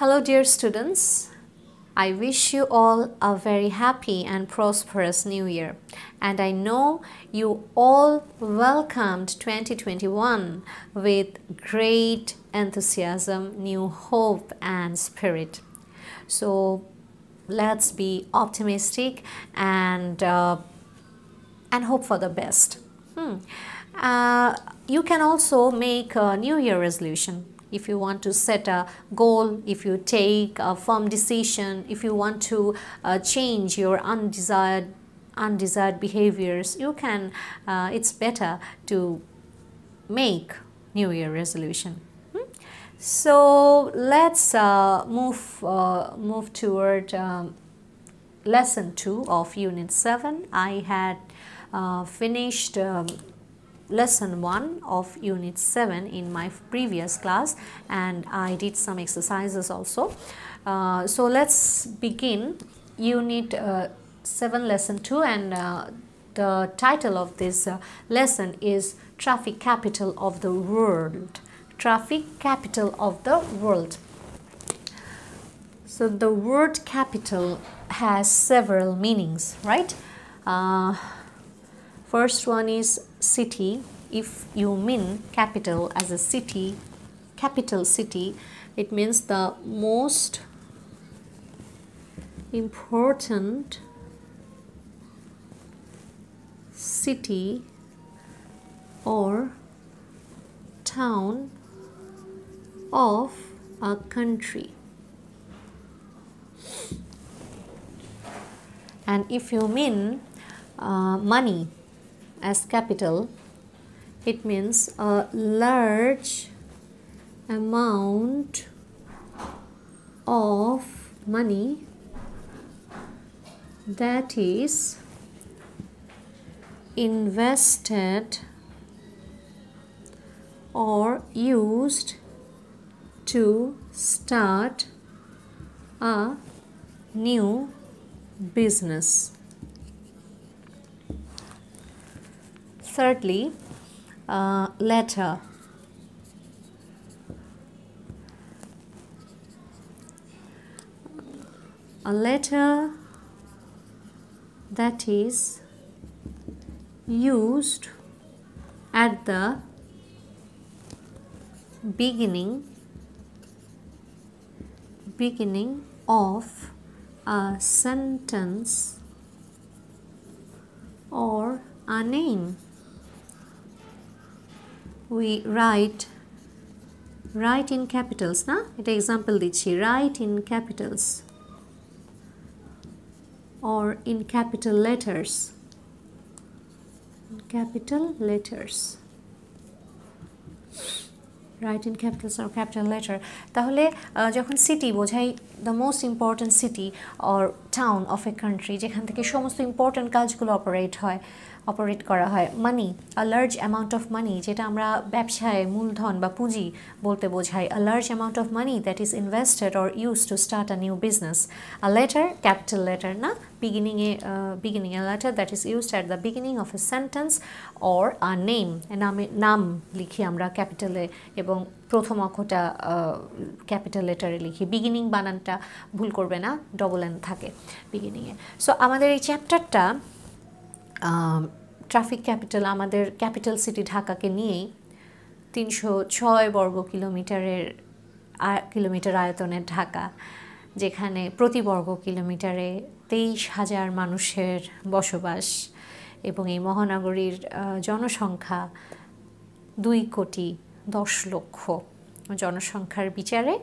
Hello, dear students. I wish you all a very happy and prosperous new year. And I know you all welcomed 2021 with great enthusiasm, new hope, and spirit. So let's be optimistic and uh, and hope for the best. Hmm. Uh, you can also make a New Year resolution if you want to set a goal, if you take a firm decision, if you want to uh, change your undesired undesired behaviors, you can. Uh, it's better to make New Year resolution. Hmm? So let's uh, move uh, move toward um, lesson two of Unit Seven. I had uh, finished. Um, lesson 1 of unit 7 in my previous class and I did some exercises also. Uh, so let's begin unit uh, 7 lesson 2 and uh, the title of this uh, lesson is traffic capital of the world. Traffic capital of the world. So the word capital has several meanings right? Uh, First one is city. If you mean capital as a city, capital city, it means the most important city or town of a country. And if you mean uh, money, as capital, it means a large amount of money that is invested or used to start a new business. Thirdly, uh, letter. A letter that is used at the beginning beginning of a sentence or a name we write write in capitals না এটা example দিচ্ছি, write in capitals or in capital letters capital letters. Write in capitals or capital letter তাহলে যখন city বোঝাই the most important city or town of a country যেখান থেকে সমস্ত important কাজগুলো অপারেট হয় অপারেট করা হয়। Money a large amount of money যেটা আমরা ব্যবসায়, মূলধন বা পুঁজি বলতে বোঝাই। A large amount of money that is invested or use to start a new business a letter capital letter না? বিগিনিংয়ে beginning a letter that is used at the beginning of a sentence or a name নামে, নাম লিখি আমরা ক্যাপিটালে এবং প্রথম অক্ষটা capital লেটারে লিখি। Beginning বানানটা ভুল করবে না ডবল এন থাকে বিগিনিংয়ে সো আমাদের এই চ্যাপ্টারটা ট্রাফিক ক্যাপিটাল আমাদের ক্যাপিটাল সিটি ঢাকাকে নিয়েই তিনশো ছয় বর্গ কিলোমিটারের কিলোমিটার আয়তনের ঢাকা, যেখানে প্রতি বর্গ কিলোমিটারে তেইশ হাজার মানুষের বসবাস এবং এই মহানগরীর জনসংখ্যা দুই কোটি দশ লক্ষ। জনসংখ্যার বিচারে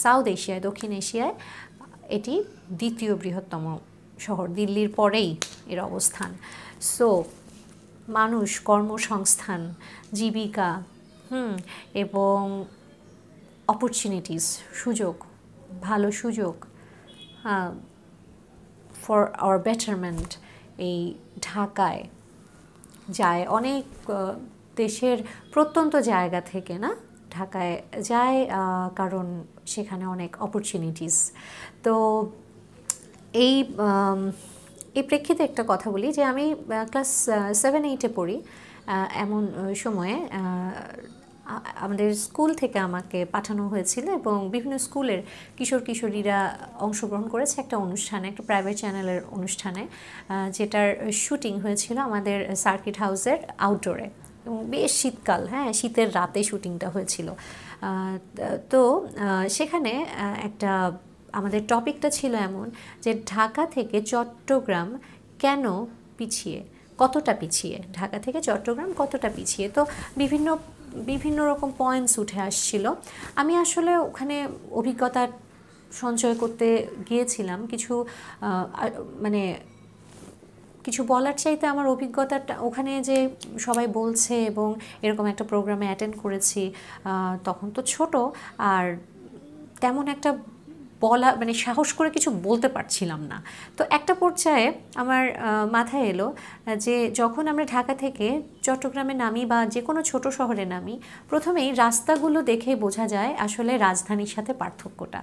সাউথ এশিয়ায় দক্ষিণ এশিয়ায় এটি দ্বিতীয় বৃহত্তম শহর দিল্লির পরেই এর অবস্থান। সো মানুষ, কর্মসংস্থান, জীবিকা, হুম, এবং অপরচুনিটিস সুযোগ, ভালো সুযোগ ফর আওয়ার বেটারমেন্ট এই ঢাকায় যায় অনেক দেশের প্রত্যন্ত জায়গা থেকে না, ঢাকায় যায় কারণ সেখানে অনেক অপরচুনিটিস তো এই এই প্রেক্ষিতে একটা কথা বলি যে আমি ক্লাস সেভেন এইটে পড়ি এমন সময়ে আমাদের স্কুল থেকে আমাকে পাঠানো হয়েছিল এবং বিভিন্ন স্কুলের কিশোর কিশোরীরা অংশগ্রহণ করেছে একটা অনুষ্ঠানে, একটা প্রাইভেট চ্যানেলের অনুষ্ঠানে যেটার শুটিং হয়েছিল আমাদের সার্কিট হাউসের আউটডোরে এবং বেশ শীতকাল হ্যাঁ শীতের রাতে শুটিংটা হয়েছিল। তো সেখানে একটা আমাদের টপিকটা ছিল এমন যে ঢাকা থেকে চট্টগ্রাম কেন পিছিয়ে? কতটা পিছিয়ে? ঢাকা থেকে চট্টগ্রাম কতটা পিছিয়ে? তো বিভিন্ন বিভিন্ন রকম পয়েন্টস উঠে আসছিল। আমি আসলে ওখানে অভিজ্ঞতা সঞ্চয় করতে গিয়েছিলাম। কিছু মানে কিছু বলার চাইতে আমার অভিজ্ঞতাটা ওখানে যে সবাই বলছে এবং এরকম একটা প্রোগ্রামে অ্যাটেন্ড করেছি তখন তো ছোট। আর তেমন একটা বলা মানে সাহস করে কিছু বলতে পারছিলাম না। তো একটা পর্যায়ে আমার মাথায় এলো যে যখন আমরা ঢাকা থেকে চট্টগ্রামে নামি বা যে কোনো ছোট শহরে নামি, প্রথমেই রাস্তাগুলো দেখে বোঝা যায় আসলে রাজধানীর সাথে পার্থক্যটা।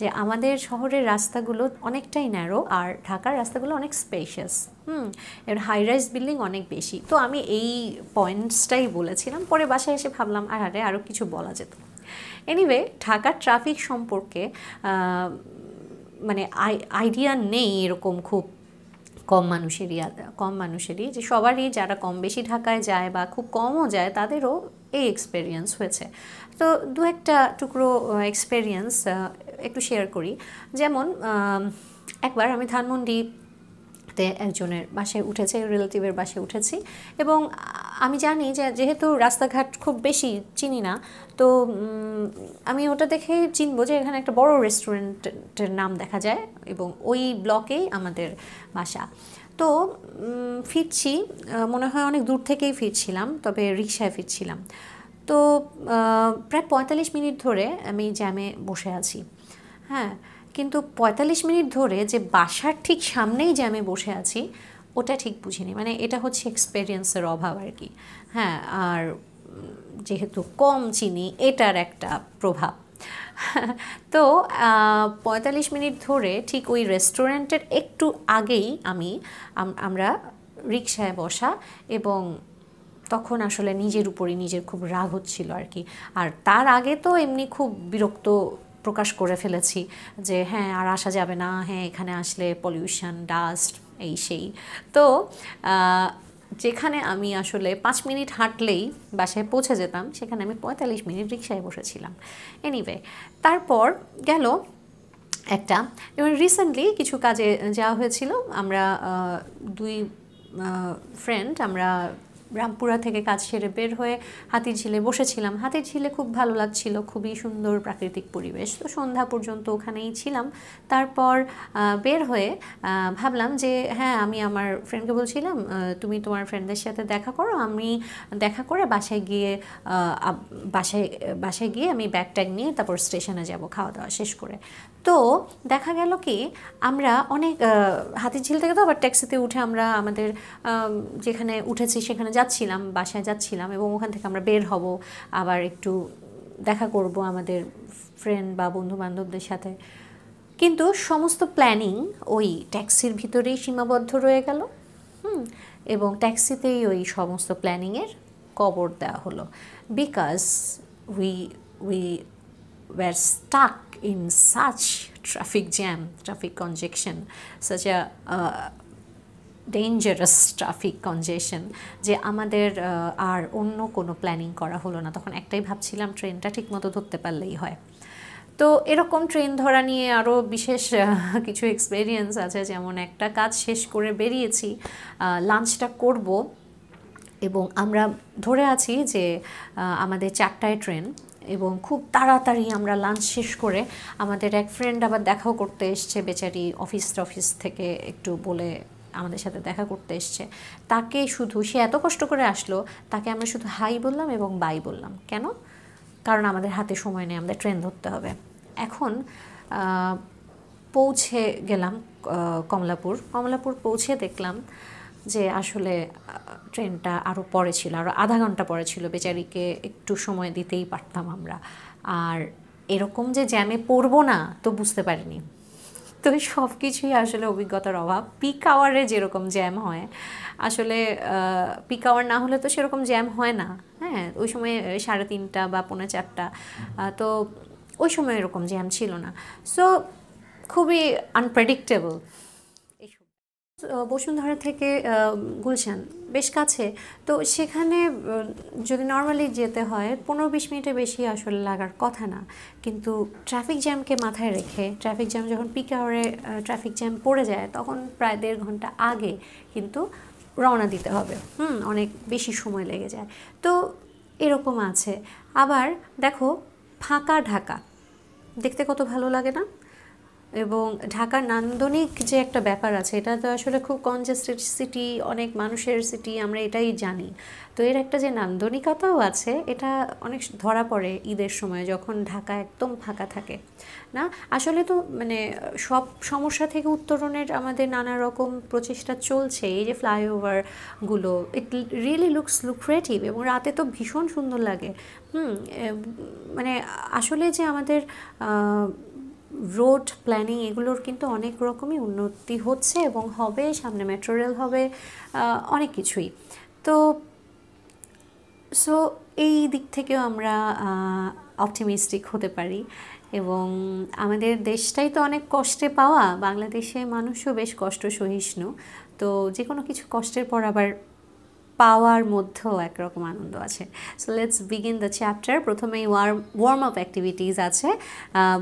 যে আমাদের শহরের রাস্তাগুলো অনেকটাই ন্যারো আর ঢাকার রাস্তাগুলো অনেক স্পেশিয়াস হুম? এবার হাই রাইজ বিল্ডিং অনেক বেশি। তো আমি এই পয়েন্টসটাই বলেছিলাম, পরে বাসায় এসে ভাবলাম আর আরে আরও কিছু বলা যেত। এনিওয়ে ঢাকার ট্রাফিক সম্পর্কে মানে আইডিয়া নেই এরকম খুব কম মানুষেরই কম মানুষেরই, যে সবারই যারা কম বেশি ঢাকায় যায় বা খুব কমও যায়, তাদেরও এই এক্সপেরিয়েন্স হয়েছে। তো দু একটা টুকরো এক্সপেরিয়েন্স একটু শেয়ার করি। যেমন একবার আমি ধানমন্ডি তে একজনের বাসায় উঠেছে রিলেটিভের বাসে উঠেছি এবং আমি জানি যে যেহেতু রাস্তাঘাট খুব বেশি চিনি না, তো আমি ওটা দেখে চিনবো যে এখানে একটা বড় রেস্টুরেন্টের নাম দেখা যায় এবং ওই ব্লকেই আমাদের বাসা। তো ফিরছি মনে হয় অনেক দূর থেকেই ফিরছিলাম, তবে রিক্সায় ফিরছিলাম। তো প্রায় পঁয়তাল্লিশ মিনিট ধরে আমি জ্যামে বসে আছি। হ্যাঁ কিন্তু পঁয়তাল্লিশ মিনিট ধরে যে বাসার ঠিক সামনেই জ্যামে বসে আছি ওটা ঠিক বুঝিনি। মানে এটা হচ্ছে এক্সপেরিয়েন্সের অভাব আর কি। হ্যাঁ আর যেহেতু কম চিনি, এটার একটা প্রভাব। তো পঁয়তাল্লিশ মিনিট ধরে ঠিক ওই রেস্টুরেন্টের একটু আগেই আমি আমরা রিক্সায় বসা এবং তখন আসলে নিজের উপরই নিজের খুব রাগ হচ্ছিল আর কি। আর তার আগে তো এমনি খুব বিরক্ত প্রকাশ করে ফেলেছি যে হ্যাঁ আর আসা যাবে না। হ্যাঁ এখানে আসলে পলিউশন ডাস্ট এই সেই। তো যেখানে আমি আসলে পাঁচ মিনিট হাঁটলেই বাসায় পৌঁছে যেতাম, সেখানে আমি পঁয়তাল্লিশ মিনিট রিক্সায় বসেছিলাম। এনিওয়ে তারপর গেল একটা, এবং রিসেন্টলি কিছু কাজে যাওয়া হয়েছিল। আমরা দুই ফ্রেন্ড আমরা রামপুরা থেকে কাজ সেরে বের হয়ে হাতির ঝিলে বসেছিলাম। হাতির ঝিলে খুব ভালো লাগছিল, খুবই সুন্দর প্রাকৃতিক পরিবেশ। তো সন্ধ্যা পর্যন্ত ওখানেই ছিলাম। তারপর বের হয়ে ভাবলাম যে হ্যাঁ আমি আমার ফ্রেন্ডকে বলছিলাম তুমি তোমার ফ্রেন্ডদের সাথে দেখা করো, আমি দেখা করে বাসায় গিয়ে বাসায় বাসায় গিয়ে আমি ব্যাগ ট্যাগ নিয়ে তারপর স্টেশনে যাব খাওয়া দাওয়া শেষ করে। তো দেখা গেল কি, আমরা অনেক হাতির ঝিল থেকে তো আবার ট্যাক্সিতে উঠে আমরা আমাদের যেখানে উঠেছি সেখানে যাচ্ছিলাম, বাসায় যাচ্ছিলাম এবং ওখান থেকে আমরা বের হব, আবার একটু দেখা করব আমাদের ফ্রেন্ড বা বন্ধু বান্ধবদের সাথে। কিন্তু সমস্ত প্ল্যানিং ওই ট্যাক্সির ভিতরেই সীমাবদ্ধ রয়ে গেল, হুম, এবং ট্যাক্সিতেই ওই সমস্ত প্ল্যানিংয়ের কবর দেওয়া হলো। Because we we were stuck in such traffic jam traffic congestion such a dangerous traffic congestion যে আমাদের আর অন্য কোনো প্ল্যানিং করা হলো না। তখন একটাই ভাবছিলাম ট্রেনটা ঠিকমতো ধরতে পারলেই হয়। তো এরকম ট্রেন ধরা নিয়ে আরও বিশেষ কিছু এক্সপেরিয়েন্স আছে। যেমন একটা কাজ শেষ করে বেরিয়েছি লাঞ্চটা করব এবং আমরা ধরে আছি যে আমাদের চারটায় ট্রেন এবং খুব তাড়াতাড়ি আমরা লাঞ্চ শেষ করে আমাদের এক ফ্রেন্ড আবার দেখাও করতে এসছে, বেচারি অফিস টফিস থেকে একটু বলে আমাদের সাথে দেখা করতে এসছে। তাকে শুধু, সে এত কষ্ট করে আসলো, তাকে আমরা শুধু হাই বললাম এবং বাই বললাম। কেন? কারণ আমাদের হাতে সময় নেই, আমাদের ট্রেন ধরতে হবে। এখন পৌঁছে গেলাম কমলাপুর। কমলাপুর পৌঁছে দেখলাম যে আসলে ট্রেনটা আরও পরে ছিল আরও আধা ঘণ্টা পরে ছিল বেচারিকে একটু সময় দিতেই পারতাম আমরা। আর এরকম যে জ্যামে পড়ব না তো বুঝতে পারিনি। তো সব কিছুই আসলে অভিজ্ঞতার অভাব। পিক আওয়ারে যেরকম জ্যাম হয় আসলে পিক আওয়ার না হলে তো সেরকম জ্যাম হয় না। হ্যাঁ ওই সময় সাড়ে তিনটা বা পৌনে চারটা তো ওই সময় এরকম জ্যাম ছিল না। সো খুবই আনপ্রেডিক্টেবল বসুন্ধরা থেকে গুলশান বেশ কাছে। তো সেখানে যদি নর্মালি যেতে হয়, পনেরো বিশ মিনিটের বেশি আসলে লাগার কথা না। কিন্তু ট্রাফিক জ্যামকে মাথায় রেখে ট্রাফিক জ্যাম যখন পিক আওয়ারে ট্রাফিক জ্যাম পড়ে যায়, তখন প্রায় দেড় ঘণ্টা আগে কিন্তু রওনা দিতে হবে। হুম, অনেক বেশি সময় লেগে যায়। তো এরকম আছে। আবার দেখো, ফাঁকা ঢাকা। দেখতে কত ভালো লাগে না? এবং ঢাকার নান্দনিক যে একটা ব্যাপার আছে, এটা তো আসলে খুব কনজেস্টেড সিটি অনেক মানুষের সিটি আমরা এটাই জানি। তো এর একটা যে নান্দনিকতাও আছে, এটা অনেক ধরা পড়ে ঈদের সময় যখন ঢাকা একদম ফাঁকা থাকে। না? আসলে তো মানে সব সমস্যা থেকে উত্তরণের আমাদের নানা রকম প্রচেষ্টা চলছে। এই যে ফ্লাইওভারগুলো ইট রিয়েলি লুকস লুক্রেটিভ এবং রাতে তো ভীষণ সুন্দর লাগে। হুম মানে আসলে যে আমাদের রোড প্ল্যানিং এগুলোর কিন্তু অনেক রকমই উন্নতি হচ্ছে এবং হবে, সামনে মেট্রো রেল হবে অনেক কিছুই। তো সো এই দিক থেকেও আমরা অপটিমিস্টিক হতে পারি এবং আমাদের দেশটাই তো অনেক কষ্টে পাওয়া, বাংলাদেশে মানুষও বেশ কষ্ট সহিষ্ণু তো যে কোনো কিছু কষ্টের পর আবার পাওয়ার মধ্যেও একরকম আনন্দ আছে। So let's begin the chapter প্রথমেই ওয়ার্ম ওয়ার্ম আপ অ্যাক্টিভিটিস আছে।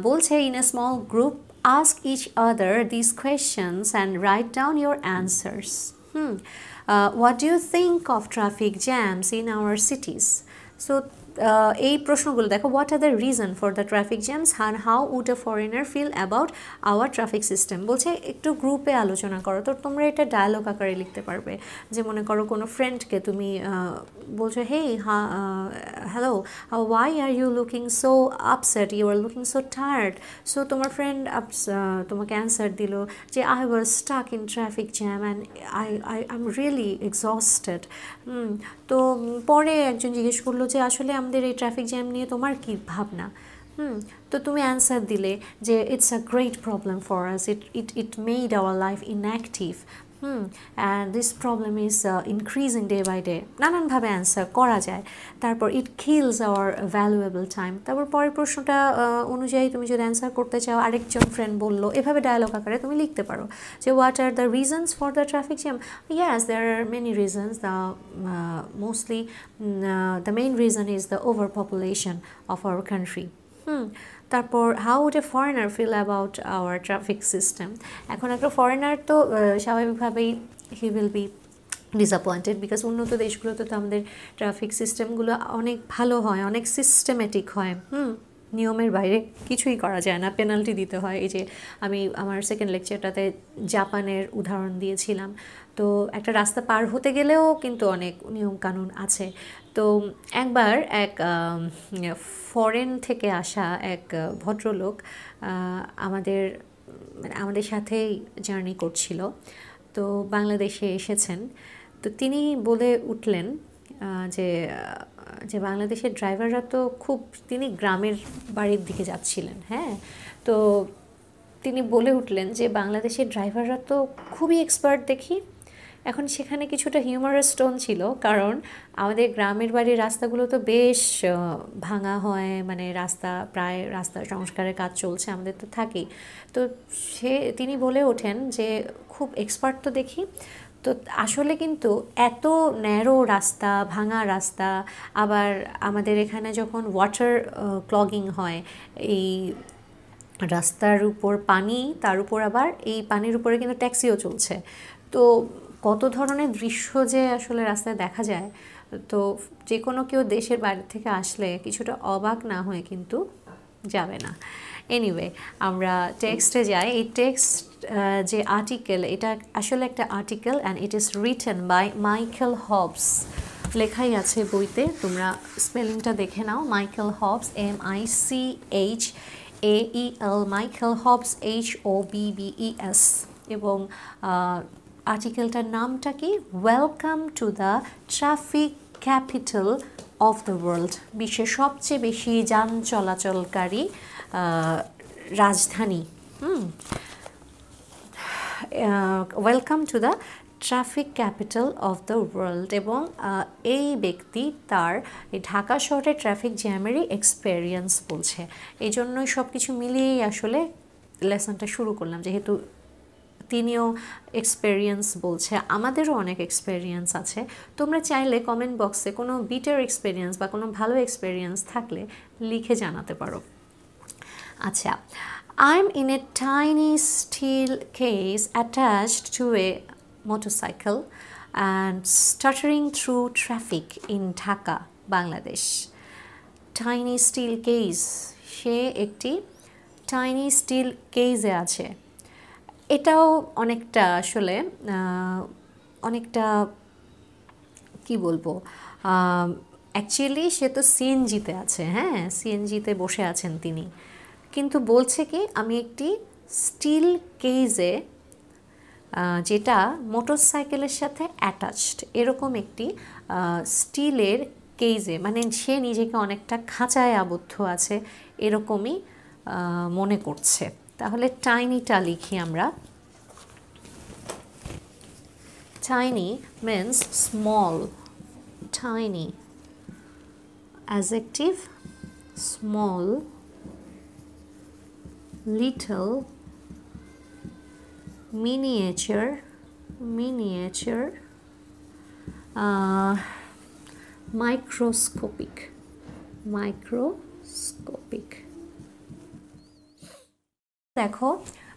বলছে in a small group ask each other this questions and write down your answers hmm what do you think of traffic jams in our cities so এই প্রশ্নগুলো, দেখো what are the reason for the traffic jams hmm how would a foreigner feel about our traffic system বলছে, একটু গ্রুপে আলোচনা করো। তো তোমরা এটা ডায়ালগ আকারে লিখতে পারবে যে, মনে করো, কোনো ফ্রেন্ডকে তুমি বলছো hey ha hello why are you looking so upset you are looking so tired so তোমার ফ্রেন্ড আপস তোমাকে অ্যান্সার দিল যে I was stuck in traffic jam and I I I am really exhausted তো পরে একজন জিজ্ঞেস করল যে, আসলে আমাদের এই ট্রাফিক জ্যাম নিয়ে তোমার কি ভাবনা? হুম, তো তুমি অ্যান্সার দিলে যে it's a great problem for us it it it made our life inactive hmm and this problem is increasing day by day নানানভাবে অ্যান্সার করা যায়। তারপর it kills our valuable time তারপর পরের প্রশ্নটা অনুযায়ী তুমি যদি অ্যান্সার করতে চাও, আরেকজন ফ্রেন্ড বলল, এভাবে ডায়ালগ আকারে তুমি লিখতে পারো। যে what are the reasons for the traffic jam yes there are many reasons the mostly the main reason is the overpopulation of our country hmm তারপর how would a foreigner feel about our traffic system এখন একটা foreigner তো স্বাভাবিকভাবেই he will be disappointed because উন্নত দেশগুলোতে তো আমাদের traffic সিস্টেমগুলো অনেক ভালো হয়, অনেক সিস্টেমেটিক হয়, হুম? নিয়মের বাইরে কিছুই করা যায় না। পেনাল্টি দিতে হয়। এই যে আমি আমার সেকেন্ড লেকচারটাতে জাপানের উদাহরণ দিয়েছিলাম। তো একটা রাস্তা পার হতে গেলেও কিন্তু অনেক নিয়মকানুন আছে। তো একবার এক ফরেন থেকে আসা এক ভদ্রলোক আমাদের মানে আমাদের সাথেই জার্নি করছিল। তো বাংলাদেশে এসেছেন। তো তিনি বলে উঠলেন যে যে বাংলাদেশের ড্রাইভাররা তো খুব, তিনি গ্রামের বাড়ির দিকে যাচ্ছিলেন হ্যাঁ? তো তিনি বলে উঠলেন যে বাংলাদেশের ড্রাইভাররা তো খুবই এক্সপার্ট দেখি। এখন সেখানে কিছুটা হিউমারাস টোন ছিল, কারণ আমাদের গ্রামের বাড়ির রাস্তাগুলো তো বেশ ভাঙা হয় মানে রাস্তা প্রায় রাস্তা সংস্কারের কাজ চলছে, আমাদের তো থাকেই। তো সে, তিনি বলে ওঠেন যে খুব এক্সপার্ট তো দেখি তো আসলে কিন্তু এত ন্যারো রাস্তা, ভাঙা রাস্তা, আবার আমাদের এখানে যখন ওয়াটার ক্লগিং হয়, এই রাস্তার উপর পানি, তার উপর আবার এই পানির উপরে কিন্তু ট্যাক্সিও চলছে। তো কত ধরনের দৃশ্য যে আসলে রাস্তায় দেখা যায়, তো যে কোনো কেউ দেশের বাইরে থেকে আসলে কিছুটা অবাক না হয়ে কিন্তু যাবে না। এনিওয়ে আমরা টেক্সটে যাই। এই টেক্সট যে আর্টিকেল এটা আসলে একটা article and it is written by Michael Hobbes লেখাই আছে বইতে, তোমরা স্পেলিংটা দেখে নাও। Michael Hobbes M I C H A E L Michael Hobbes H O B B E S এবং আর্টিকেলটার নামটা কি? Welcome to the traffic capital of the world বিশ্বের সবচেয়ে বেশি যান চলাচলকারী রাজধানী হুম welcome to the traffic capital of the world এবং এই ব্যক্তি তার ঢাকা শহরে ট্রাফিক জ্যামেরই এক্সপেরিয়েন্স বলছে। এই জন্যই সব কিছু মিলিয়েই আসলে লেসনটা শুরু করলাম। যেহেতু তিনিও এক্সপেরিয়েন্স বলছে, আমাদেরও অনেক এক্সপেরিয়েন্স আছে। তোমরা চাইলে কমেন্ট বক্সে কোনো বিটার এক্সপেরিয়েন্স বা কোনো ভালো এক্সপেরিয়েন্স থাকলে লিখে জানাতে পারো। আচ্ছা I'm in a tiny steel case attached to a motorcycle and stuttering through traffic in Dhaka, Bangladesh. Tiny steel case সে একটি টাইনি স্টিল কেজে আছে এটাও অনেকটা আসলে অনেকটা কি বলব অ্যাকচুয়ালি সে তো সিএনজিতে আছে হ্যাঁ সিএনজিতে বসে আছেন তিনি কিন্তু বলছে কি, আমি একটি স্টিল কেজে যেটা মোটরসাইকেলের সাথে অ্যাটাচড, এরকম একটি স্টিলের কেজে মানে সে নিজেকে অনেকটা খাঁচায় আবদ্ধ আছে, এরকমই মনে করছে। তাহলে টাইনিটা লিখি আমরা। Tiny means small tiny adjective small little miniature miniature uh, microscopic microscopic. দেখো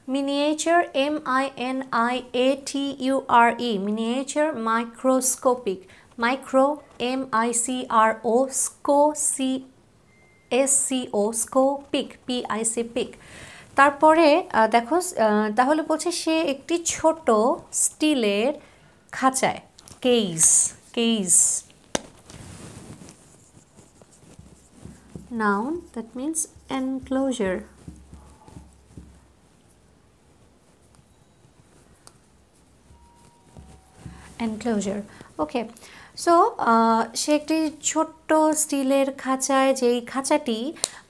miniature M I N I A T U R E miniature microscopic micro M I C R O sco C S C O scopic P I C pic তারপরে দেখো তাহলে বলছে সে একটি ছোট স্টিলের খাঁচায় cage cage noun that means enclosure enclosure okay so সে একটি ছোট্ট স্টিলের খাঁচায়, যেই খাঁচাটি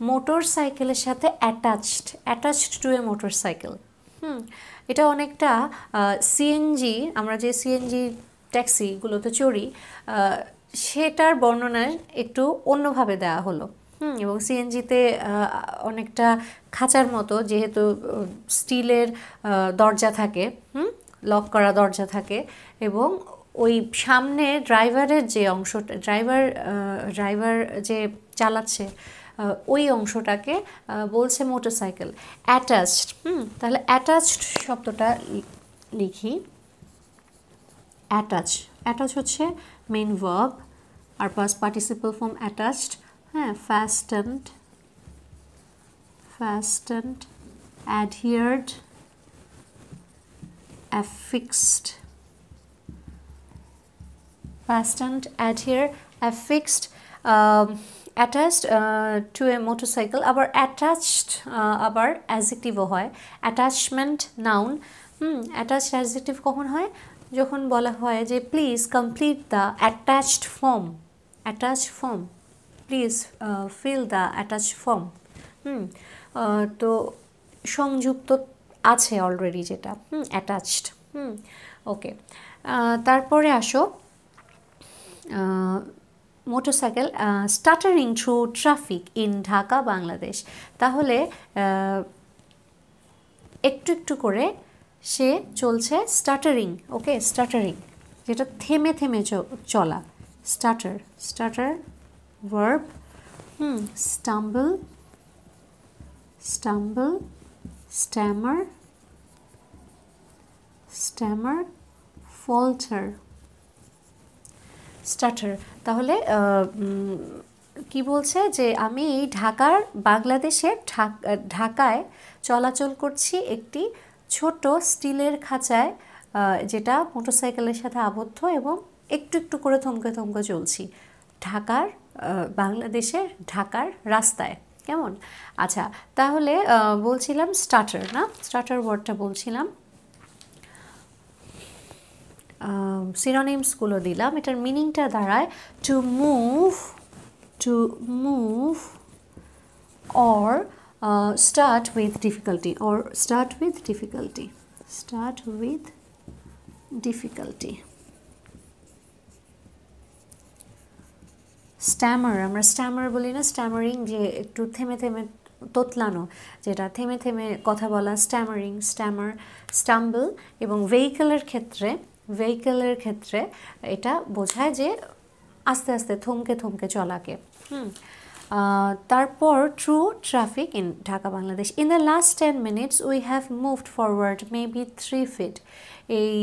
মোটর সাইকেলের সাথে attached attached to a motorcycle hmm, এটা অনেকটা সিএনজি আমরা যে সিএনজি ট্যাক্সিগুলোতে চড়ি সেটার বর্ণনায় একটু অন্যভাবে দেওয়া হলো। হুম, এবং সিএনজিতে অনেকটা খাঁচার মতো, যেহেতু স্টিলের দরজা থাকে। হুম, লক করা দরজা থাকে এবং ওই সামনে ড্রাইভারের যে অংশটা, ড্রাইভার ড্রাইভার যে চালাচ্ছে ওই অংশটাকে বলছে মোটরসাইকেল। অ্যাটাচড, হুম, তাহলে অ্যাটাচড শব্দটা লিখি। অ্যাটাচ অ্যাটাচ হচ্ছে মেন ভার্ব আর পাস পার্টিসিপাল ফর্ম অ্যাটাচড হ্যাঁ fastened ফাস্টেন্ড অ্যাডহিয়ার্ড affixed fastened adhere affixed um, attached uh, to a motorcycle আবার attached uh, আবার অ্যাজেক্টিভও হয়। Attachment noun hmm attached adjective কখন হয়? যখন বলা হয় যে please complete the attached form attached form please fill the attached form hmm তো সংযুক্ত আছে অলরেডি যেটা হুম অ্যাটাচড হুম ওকে তারপরে আসো। Motorcycle stuttering through traffic in Dhaka, Bangladesh. তাহলে একটু একটু করে সে চলছে স্টাটারিং ওকে স্টাটারিং যেটা থেমে থেমে চলা। Stutter stutter verb hmm stumble stumble stammer stammer falter starter. তাহলে কি বলছে যে, আমি ঢাকার, বাংলাদেশের ঢাকায় চলাচল করছি একটি ছোট স্টিলের খাঁচায় যেটা মোটরসাইকেলের সাথে আবদ্ধ এবং একটু একটু করে থমকে থমকে চলছি ঢাকার বাংলাদেশের ঢাকার রাস্তায়। কেমন? আচ্ছা তাহলে বলছিলাম স্টার্টার, না? স্টার্টার ওয়ার্ডটা বলছিলাম। সিনোনিমসগুলো দিলাম। এটার মিনিংটা দাঁড়ায় to move to move or start with difficulty or start with difficulty start with difficulty stammer আমরা স্ট্যামার বলি না স্ট্যামারিং যে একটু থেমে থেমে তোতলানো, যেটা থেমে থেমে কথা বলা স্ট্যামারিং স্ট্যামার স্টাম্বল এবং ভেহিকেলের ক্ষেত্রে ভেহিকেলের ক্ষেত্রে এটা বোঝায় যে আস্তে আস্তে থমকে থমকে চলাকে। হুম। তারপর through traffic in Dhaka Bangladesh. In the last ten minutes we have moved forward maybe three feet এই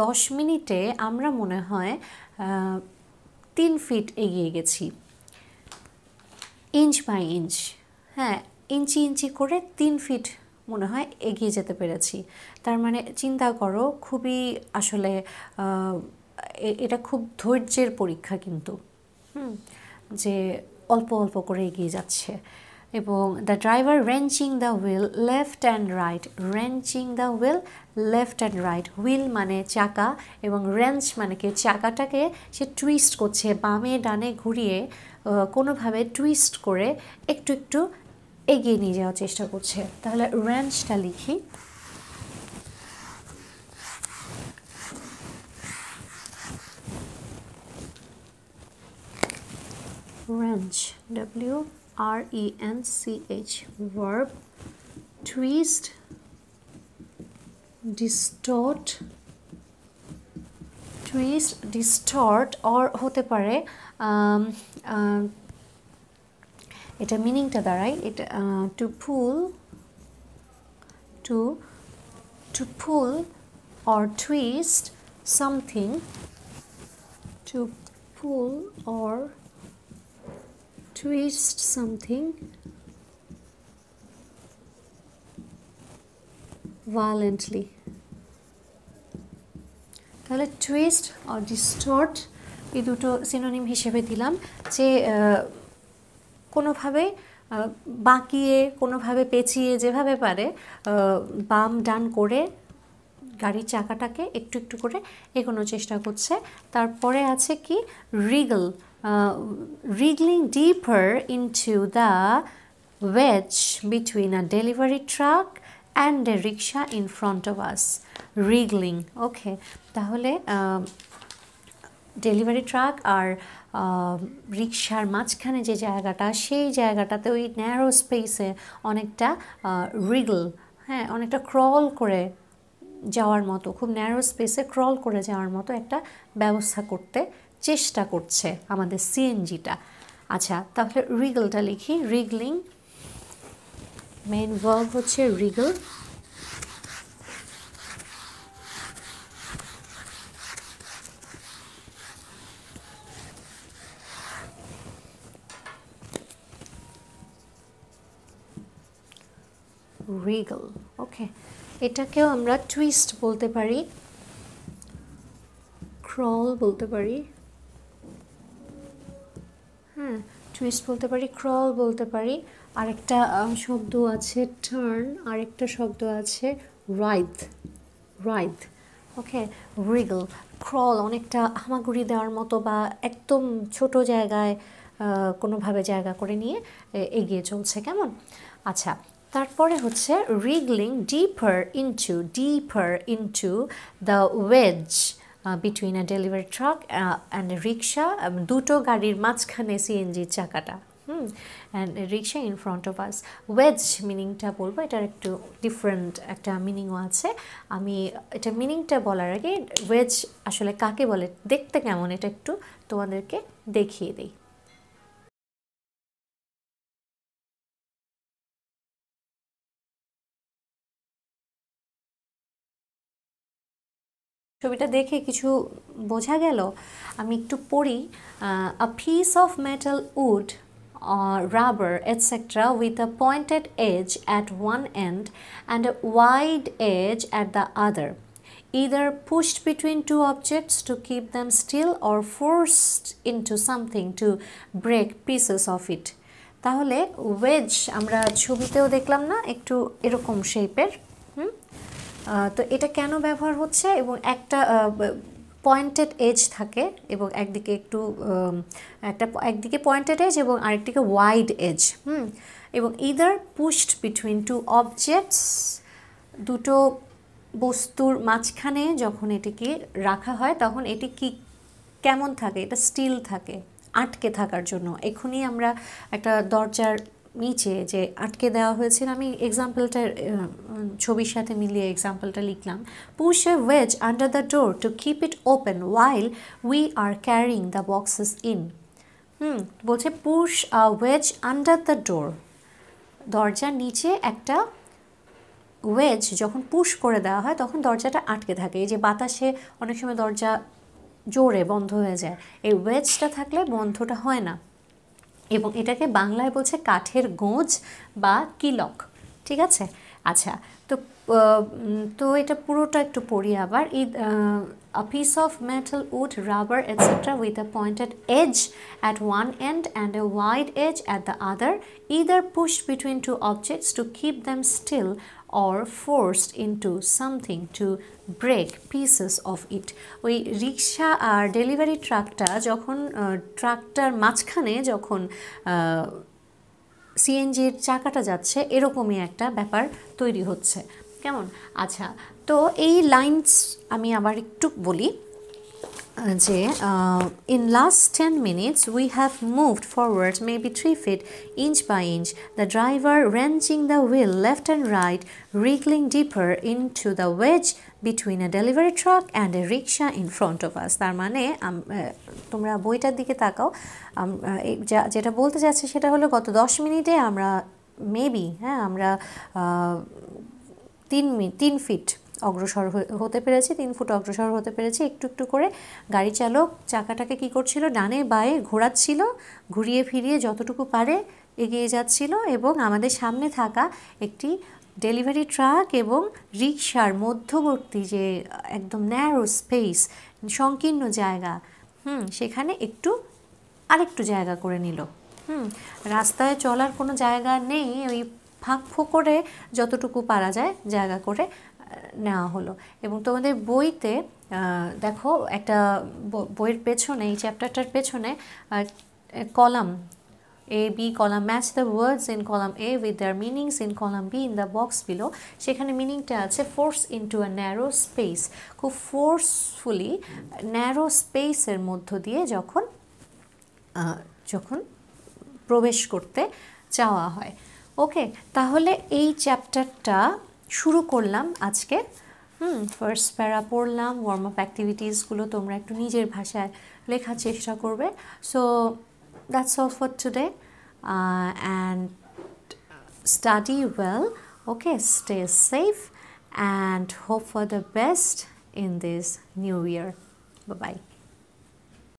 দশ মিনিটে আমরা মনে হয় তিন ফিট এগিয়ে গেছি। ইঞ্চ বাই ইঞ্চ হ্যাঁ ইঞ্চি ইঞ্চি করে তিন ফিট মনে হয় এগিয়ে যেতে পেরেছি। তার মানে চিন্তা করো, খুবই আসলে এটা খুব ধৈর্যের পরীক্ষা কিন্তু। হুম, যে অল্প অল্প করে এগিয়ে যাচ্ছে। এবং the driver wrenching the wheel left and right wrenching the wheel left and right wheel মানে চাকা এবং রেঞ্চ মানে কি? চাকাটাকে সে টুইস্ট করছে, বামে, ডানে ঘুরিয়ে কোনোভাবে টুইস্ট করে একটু একটু এগিয়ে নিয়ে যাওয়ার চেষ্টা করছে। তাহলে রেঞ্জটা লিখি। Wrench W R E N C H verb twist distort twist distort or হতে পারে um, uh, এটা মিনিংটা দাঁড়ায় এটা to pull to to pull or twist something to pull or twist something violently তাহলে টুইস্ট আর ডিস্টর্ট এই দুটো synonym হিসেবে দিলাম যে কোনোভাবে বাঁকিয়ে, কোনোভাবে পেঁচিয়ে যেভাবে পারে বাম ডান করে গাড়ির চাকাটাকে একটু একটু করে এগোনোর চেষ্টা করছে। তারপরে আছে কি? Wriggle wriggling deeper in the wedge between a delivery truck and a rickshaw in front of us. Wriggling, okay. তাহলে ডেলিভারি ট্রাক আর রিক্সার মাঝখানে যে জায়গাটা, সেই জায়গাটাতে ওই ন্যারো স্পেসে অনেকটা রিগল হ্যাঁ অনেকটা ক্রল করে যাওয়ার মতো, খুব ন্যারো স্পেসে ক্রল করে যাওয়ার মতো একটা ব্যবস্থা করতে চেষ্টা করছে আমাদের সিএনজিটা আচ্ছা তাহলে রিগলটা লিখি রিগলিং মেন ভার্ব হচ্ছে রিগল রিগল ওকে এটাকেও আমরা টুইস্ট বলতে পারি ক্রল বলতে পারি হ্যাঁ টুইস্ট বলতে পারি ক্রল বলতে পারি। আরেকটা শব্দ আছে টার্ন আরেকটা শব্দ আছে রাইথ রাইথ ওকে রিগল ক্রল অনেকটা হামাগুড়ি দেওয়ার মতো বা একদম ছোট জায়গায় কোনোভাবে জায়গা করে নিয়ে এগিয়ে চলছে। কেমন? আচ্ছা তারপরে হচ্ছে wriggling deeper into deeper into the wedge between a delivery truck and rickshaw দুটো গাড়ির মাঝখানে সিএনজির চাকাটা, হুম and rickshaw in front of us wedge মিনিংটা বলব, এটার একটু ডিফারেন্ট একটা মিনিংও আছে। আমি এটা মিনিংটা বলার আগে ওয়েজ আসলে কাকে বলে, দেখতে কেমন এটা একটু তোমাদেরকে দেখিয়ে দিই। ছবিটা দেখে কিছু বোঝা গেল। আমি একটু পড়ি। A piece of metal wood rubber etcetera with a pointed edge at one end and a wide edge at the other either pushed between two objects to keep them still or forced into something to break pieces of it তাহলে wedge আমরা ছবিতেও দেখলাম না, একটু এরকম শেপের তো এটা কেন ব্যবহার হচ্ছে? এবং একটা পয়েন্টেড এজ থাকে এবং একদিকে একটু একটা একদিকে পয়েন্টেড এজ এবং আরেকদিকে ওয়াইড এজ হুম? এবং either pushed between two objects দুটো বস্তুর মাঝখানে যখন এটিকে রাখা হয়, তখন এটি কি কেমন থাকে? এটা স্টিল থাকে, আটকে থাকার জন্য। এখনই আমরা একটা দরজার নিচে যে আটকে দেওয়া হয়েছিল আমি এক্সাম্পলটা ছবির সাথে মিলিয়ে এক্সাম্পলটা লিখলাম। Push a wedge under the door to keep it open while we are carrying the boxes in hmm, বলছে push a wedge under the door দরজার নিচে একটা ওয়েজ যখন পুশ করে দেওয়া হয়, তখন দরজাটা আটকে থাকে। এই যে বাতাসে অনেক সময় দরজা জোরে বন্ধ হয়ে যায়। এই ওয়েজটা থাকলে বন্ধটা হয় না। এবং এটাকে বাংলায় বলছে কাঠের গোঁজ বা কিলক। ঠিক আছে? আচ্ছা তো তো এটা পুরোটা একটু পড়ি আবার। ই a piece of metal wood rubber etcetera with a pointed edge at one end and a wide edge at the other either push between two objects to keep them still or forced into something to break pieces of it. ওই রিক্সা আর delivery ট্রাকটা যখন tractor মাঝখানে যখন সিএনজির চাকাটা যাচ্ছে, এরকমই একটা ব্যাপার তৈরি হচ্ছে। কেমন? আচ্ছা তো এই লাইনস আমি আবার একটু বলি। যে in last ten minutes we have moved forward maybe three feet inch by inch the driver wrenching the wheel left and right wriggling deeper into the wedge between a delivery truck and a rickshaw in front of us তার মানে তোমরা বইটার দিকে তাকাও। যেটা বলতে চাচ্ছি সেটা হলো গত দশ মিনিটে আমরা মেবি হ্যাঁ আমরা তিন তিন ফিট অগ্রসর হতে পেরেছি, তিন ফুট অগ্রসর হতে পেরেছি। একটু একটু করে গাড়ি চালক চাকাটাকে কি করছিল, ডানে বায়ে ঘোরাচ্ছিল, ঘুরিয়ে ফিরিয়ে যতটুকু পারে এগিয়ে যাচ্ছিল এবং আমাদের সামনে থাকা একটি ডেলিভারি ট্রাক এবং রিক্সার মধ্যবর্তী যে, একদম ন্যারো স্পেস সংকীর্ণ জায়গা, হুম, সেখানে একটু, আরেকটু জায়গা করে নিল। হুম, রাস্তায় চলার কোনো জায়গা নেই, ওই ফাঁক ফোকরে যতটুকু পারা যায় জায়গা করে নেওয়া হলো। এবং তোমাদের বইতে দেখো, একটা বইয়ের পেছনে, এই চ্যাপ্টারটার পেছনে column A B column match the words in column A with their meanings in column B in the box below সেখানে মিনিংটা আছে force into a narrow space খুব ফোর্সফুলি ন্যারো স্পেসের মধ্য দিয়ে যখন যখন প্রবেশ করতে চাওয়া হয়। ওকে তাহলে এই চ্যাপ্টারটা শুরু করলাম আজকে হুম ফার্স্ট প্যারা পড়লাম ওয়ার্ম আপ অ্যাক্টিভিটিসগুলো তোমরা একটু নিজের ভাষায় লেখার চেষ্টা করবে so that's all for today and study well okay stay safe and hope for the best this new year. Bye bye.